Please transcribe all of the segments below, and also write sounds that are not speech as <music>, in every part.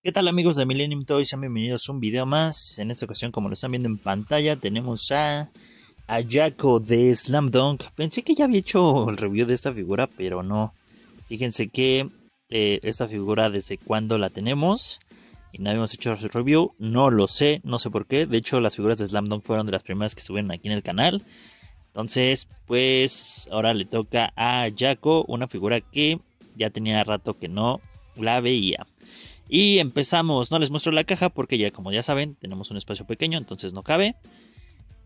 ¿Qué tal amigos de Millennium Toys? Sean bienvenidos a un video más. En esta ocasión, como lo están viendo en pantalla, tenemos a, a Jaco de Slam Dunk. Pensé que ya había hecho el review de esta figura, pero no. Fíjense que eh, esta figura desde cuándo la tenemos y no habíamos hecho el review. No lo sé, no sé por qué. De hecho, las figuras de Slam Dunk fueron de las primeras que subieron aquí en el canal. Entonces, pues ahora le toca a Jaco, una figura que ya tenía rato que no la veía. Y empezamos, no les muestro la caja porque ya como ya saben tenemos un espacio pequeño entonces no cabe.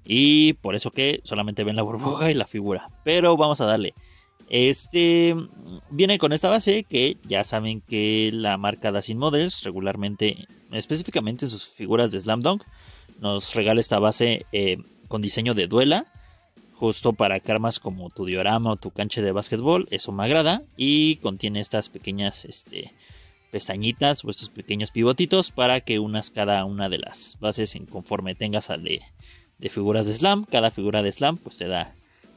Y por eso que solamente ven la burbuja y la figura. Pero vamos a darle. Este viene con esta base que ya saben que la marca Dacin Models regularmente, específicamente en sus figuras de Slam Dunk, nos regala esta base eh, con diseño de duela. Justo para karmas como tu diorama o tu cancha de básquetbol. Eso me agrada. Y contiene estas pequeñas este, pestañitas o estos pequeños pivotitos para que unas cada una de las bases en conforme tengas al de, de, figuras de slam. Cada figura de slam pues te da,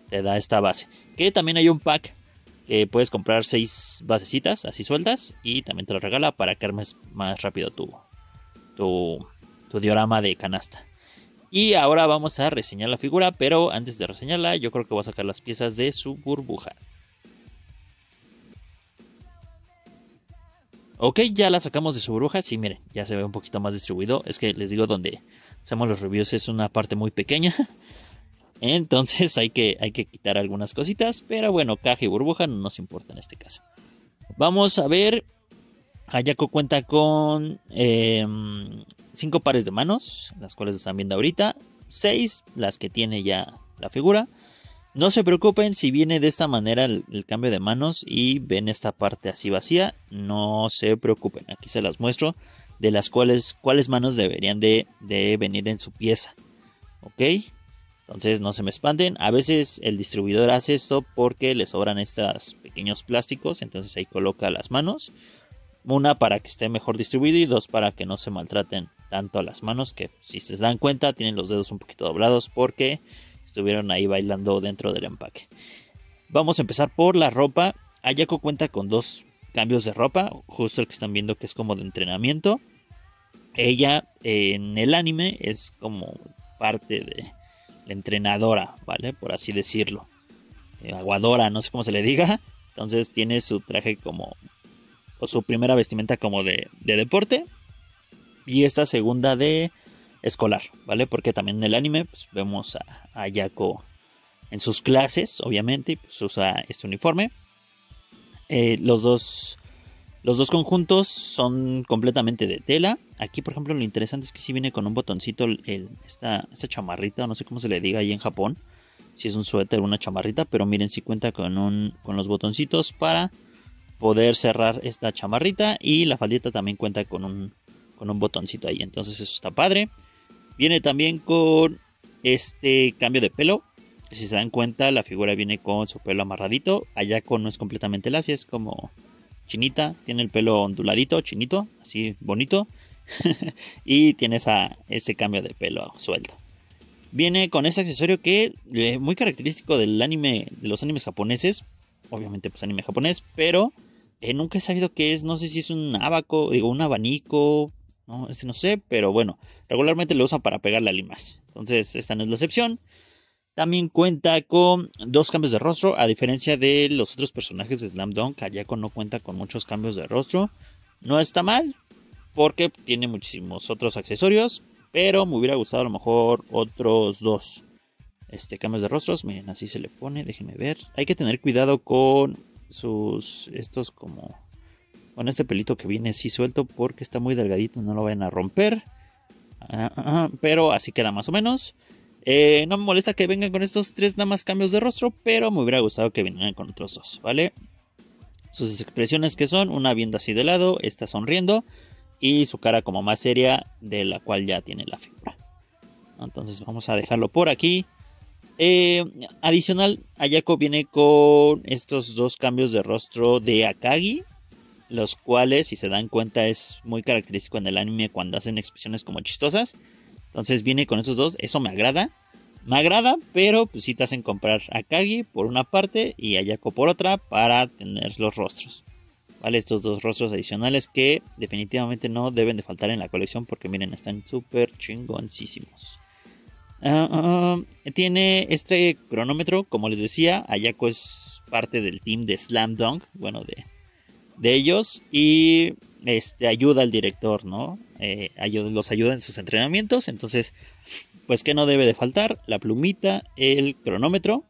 te da esta base. Que también hay un pack que puedes comprar seis basecitas así sueltas y también te lo regala para que armes más rápido tu, tu, tu diorama de canasta. Y ahora vamos a reseñar la figura, pero antes de reseñarla yo creo que voy a sacar las piezas de su burbuja. Ok, ya la sacamos de su burbuja. Sí, miren, ya se ve un poquito más distribuido. Es que les digo, donde hacemos los reviews es una parte muy pequeña. <laughs> Entonces hay que, hay que quitar algunas cositas. Pero bueno, caja y burbuja no nos importa en este caso. Vamos a ver. Ayako cuenta con 5 em, pares de manos, las cuales están viendo ahorita. 6, las que tiene ya la figura. No se preocupen si viene de esta manera el, cambio de manos y ven esta parte así vacía. No se preocupen, aquí se las muestro de las cuales cuáles manos deberían de, venir en su pieza. ¿Ok? Entonces no se me espanten. A veces el distribuidor hace esto porque le sobran estos pequeños plásticos. Entonces ahí coloca las manos. Una para que esté mejor distribuido y dos para que no se maltraten tanto las manos. Que si se dan cuenta tienen los dedos un poquito doblados porque estuvieron ahí bailando dentro del empaque. Vamos a empezar por la ropa. Ayako cuenta con dos cambios de ropa, justo el que están viendo que es como de entrenamiento. Ella en el anime es como parte de la entrenadora, ¿vale? Por así decirlo. Eh, aguadora, no sé cómo se le diga. Entonces tiene su traje como... o su primera vestimenta como de, de deporte. Y esta segunda de escolar, ¿vale? Porque también en el anime pues, vemos a, a, Yako en sus clases, obviamente, y pues usa este uniforme. Eh, los, dos, los dos conjuntos son completamente de tela. Aquí, por ejemplo, lo interesante es que sí viene con un botoncito, el, esta, esta chamarrita, no sé cómo se le diga ahí en Japón, si es un suéter o una chamarrita, pero miren si cuenta con, un, con los botoncitos para poder cerrar esta chamarrita y la faldita también cuenta con un, con un botoncito ahí, entonces eso está padre. Viene también con este cambio de pelo. Si se dan cuenta, la figura viene con su pelo amarradito. Ayako no es completamente lacia, es como chinita. Tiene el pelo onduladito, chinito, así bonito. <laughs> y tiene esa, ese cambio de pelo suelto. Viene con ese accesorio que es muy característico del anime, de los animes japoneses. Obviamente, pues anime japonés, pero eh, nunca he sabido qué es. No sé si es un abaco, digo, un abanico, ¿no? Este no sé, pero bueno, regularmente lo usan para pegarle a limas. Entonces, esta no es la excepción. También cuenta con dos cambios de rostro, a diferencia de los otros personajes de Slam Dunk, Kayako no cuenta con muchos cambios de rostro. No está mal, porque tiene muchísimos otros accesorios, pero me hubiera gustado a lo mejor otros dos este, cambios de rostros. Miren, así se le pone, déjenme ver. Hay que tener cuidado con sus, estos como con este pelito que viene así suelto porque está muy delgadito, no lo vayan a romper. Ah, ah, ah, pero así queda más o menos. Eh, no me molesta que vengan con estos tres nada más cambios de rostro, pero me hubiera gustado que vinieran con otros dos, ¿vale? Sus expresiones que son, una viendo así de lado, esta sonriendo y su cara como más seria de la cual ya tiene la figura. Entonces vamos a dejarlo por aquí. Eh, adicional, Ayako viene con estos dos cambios de rostro de Akagi los cuales, si se dan cuenta, es muy característico en el anime cuando hacen expresiones como chistosas. Entonces viene con estos dos, eso me agrada. Me agrada, pero pues sí te hacen comprar a Kagi por una parte y a Yako por otra para tener los rostros. ¿Vale? Estos dos rostros adicionales que definitivamente no deben de faltar en la colección porque miren, están súper chingoncísimos. Ah, ah, ah, tiene este cronómetro, como les decía, Ayako es parte del team de Slam Dunk, bueno, de, de ellos, y este, ayuda al director, ¿no? Eh, los ayuda en sus entrenamientos, entonces, pues, ¿qué no debe de faltar? La plumita, el cronómetro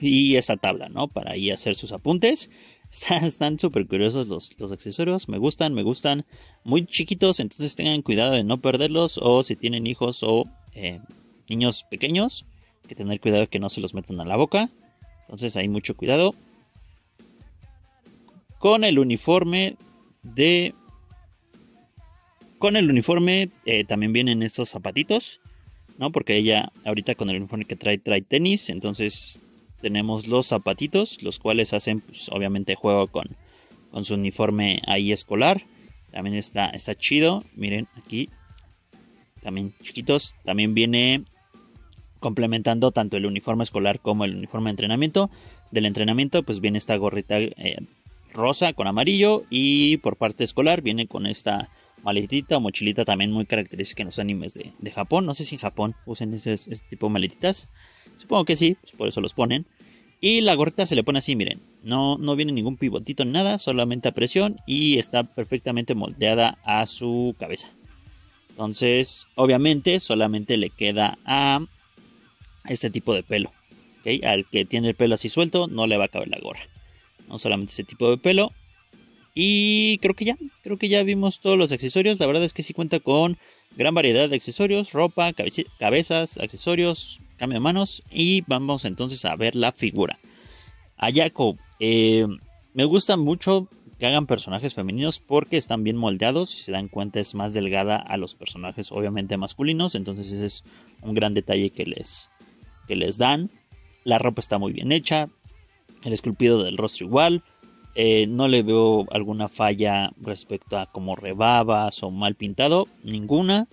y esta tabla, ¿no? Para ahí hacer sus apuntes. <laughs> Están súper curiosos los, los, accesorios, me gustan, me gustan. Muy chiquitos, entonces tengan cuidado de no perderlos o si tienen hijos o eh, niños pequeños, que tener cuidado de que no se los metan a la boca. Entonces hay mucho cuidado. Con el uniforme de... Con el uniforme eh, también vienen estos zapatitos, ¿no? Porque ella ahorita con el uniforme que trae trae tenis, entonces tenemos los zapatitos, los cuales hacen pues, obviamente juego con, con su uniforme ahí escolar. También está, está chido, miren aquí también chiquitos. También viene complementando tanto el uniforme escolar como el uniforme de entrenamiento. Del entrenamiento pues viene esta gorrita eh, rosa con amarillo y por parte escolar viene con esta maletita o mochilita también muy característica en los animes de, Japón. No sé si en Japón usen ese, tipo de maletitas. Supongo que sí, pues por eso los ponen. Y la gorrita se le pone así, miren. No, no viene ningún pivotito ni nada, solamente a presión y está perfectamente moldeada a su cabeza. Entonces, obviamente, solamente le queda a este tipo de pelo. Al que tiene el pelo así suelto, no le va a caber la gorra. No solamente ese tipo de pelo. Y creo que ya, creo que ya vimos todos los accesorios. La verdad es que sí cuenta con gran variedad de accesorios, ropa, cabezas, accesorios, cambio de manos. Y vamos entonces a ver la figura. Ayako, eh, me gusta mucho que hagan personajes femeninos porque están bien moldeados. Si se dan cuenta es más delgada a los personajes obviamente masculinos. Entonces ese es un gran detalle que les, que les dan. La ropa está muy bien hecha. El esculpido del rostro igual. Eh, no le veo alguna falla respecto a como rebabas o mal pintado. Ninguna.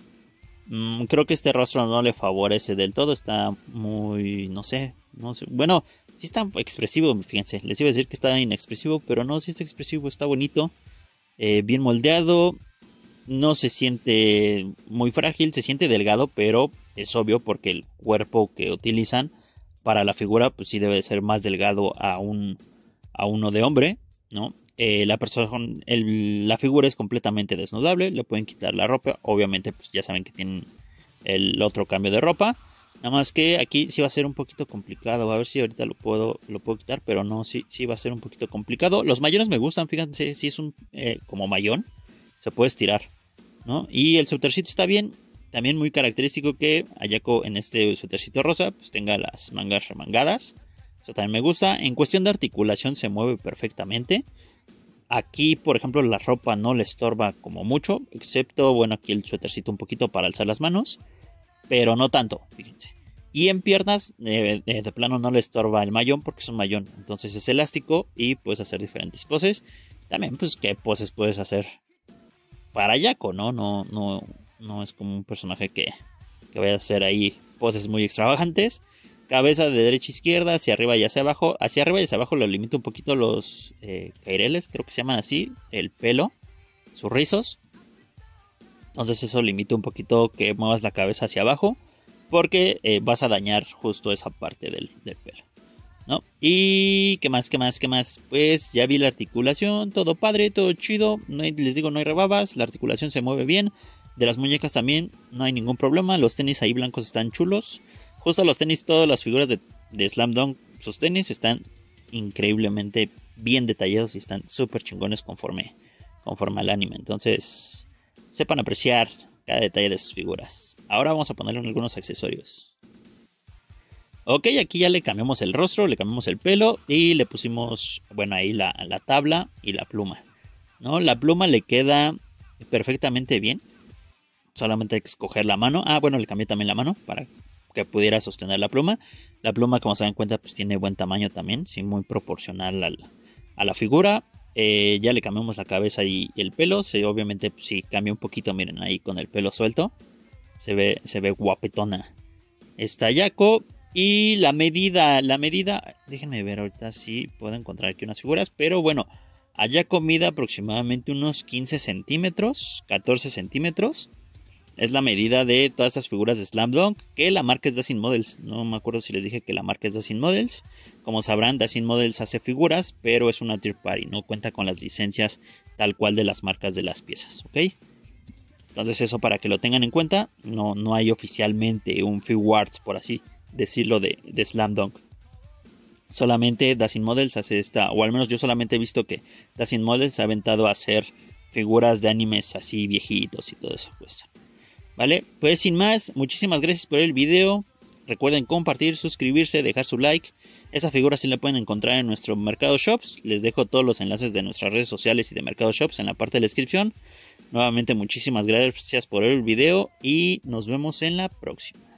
Mm, creo que este rostro no le favorece del todo. Está muy, no sé, no sé. Bueno, Sí está expresivo, fíjense. Les iba a decir que está inexpresivo, pero no, sí está expresivo, está bonito. Eh, bien moldeado. No se siente muy frágil, se siente delgado, pero es obvio porque el cuerpo que utilizan para la figura, pues sí debe ser más delgado a, un, a uno de hombre, ¿no? Eh, la, persona, la figura es completamente desnudable, le pueden quitar la ropa, obviamente pues ya saben que tienen el otro cambio de ropa. Nada más que aquí sí va a ser un poquito complicado. A ver si ahorita lo puedo, lo puedo quitar, pero no, sí, sí va a ser un poquito complicado. Los mayones me gustan, fíjense, si es un eh, como mayón, se puede estirar, ¿no? Y el suétercito está bien. También muy característico que Ayako en este suétercito rosa pues tenga las mangas remangadas. Eso también me gusta. En cuestión de articulación se mueve perfectamente. Aquí, por ejemplo, la ropa no le estorba como mucho, excepto, bueno, aquí el suétercito un poquito para alzar las manos pero no tanto, fíjense. Y en piernas, eh, eh, de plano no le estorba el mayón porque es un mayón. Entonces es elástico y puedes hacer diferentes poses. También, pues, ¿qué poses puedes hacer para Yako, no? No, no, no es como un personaje que, que vaya a hacer ahí poses muy extravagantes. Cabeza de derecha a izquierda, hacia arriba y hacia abajo. Hacia arriba y hacia abajo lo limito un poquito los eh, caireles, creo que se llaman así. El pelo, sus rizos. Entonces eso limita un poquito que muevas la cabeza hacia abajo porque eh, vas a dañar justo esa parte del, pelo. ¿No? Y qué más, qué más, qué más. Pues ya vi la articulación, todo padre, todo chido. No les digo, no hay rebabas, la articulación se mueve bien. De las muñecas también no hay ningún problema. Los tenis ahí blancos están chulos. Justo los tenis, todas las figuras de, de Slam Dunk, sus tenis están increíblemente bien detallados y están súper chingones conforme, conforme al anime. Entonces, sepan apreciar cada detalle de sus figuras. Ahora vamos a ponerle algunos accesorios. Ok, aquí ya le cambiamos el rostro, le cambiamos el pelo y le pusimos, bueno, ahí la, tabla y la pluma. ¿no? La pluma le queda perfectamente bien. Solamente hay que escoger la mano. Ah, bueno, le cambié también la mano para que pudiera sostener la pluma. La pluma, como se dan cuenta, pues tiene buen tamaño también, sí, muy proporcional a la figura. Eh, ya le cambiamos la cabeza y, el pelo. Obviamente, pues, sí, cambia un poquito. Miren ahí con el pelo suelto. Se ve, se ve guapetona. Está Yako. Y la medida, la medida. Déjenme ver ahorita si puedo encontrar aquí unas figuras. Pero bueno, Allá comida aproximadamente unos 15 centímetros, 14 centímetros. Es la medida de todas estas figuras de Slam Dunk, que la marca es Dacin Models. No me acuerdo si les dije que la marca es Dacin Models. Como sabrán, Dacin Models hace figuras, pero es una tier party, no cuenta con las licencias tal cual de las marcas de las piezas, ¿ok? Entonces eso para que lo tengan en cuenta, no, no hay oficialmente un Figuarts, por así decirlo, de, de Slam Dunk. Solamente Dacin Models hace esta, o al menos yo solamente he visto que Dacin Models ha aventado a hacer figuras de animes así viejitos y todo eso. Pues. Vale, pues sin más, muchísimas gracias por el video. Recuerden compartir, suscribirse, dejar su like. Esa figura sí la pueden encontrar en nuestro Mercado Shops. Les dejo todos los enlaces de nuestras redes sociales y de Mercado Shops en la parte de la descripción. Nuevamente muchísimas gracias por el video y nos vemos en la próxima.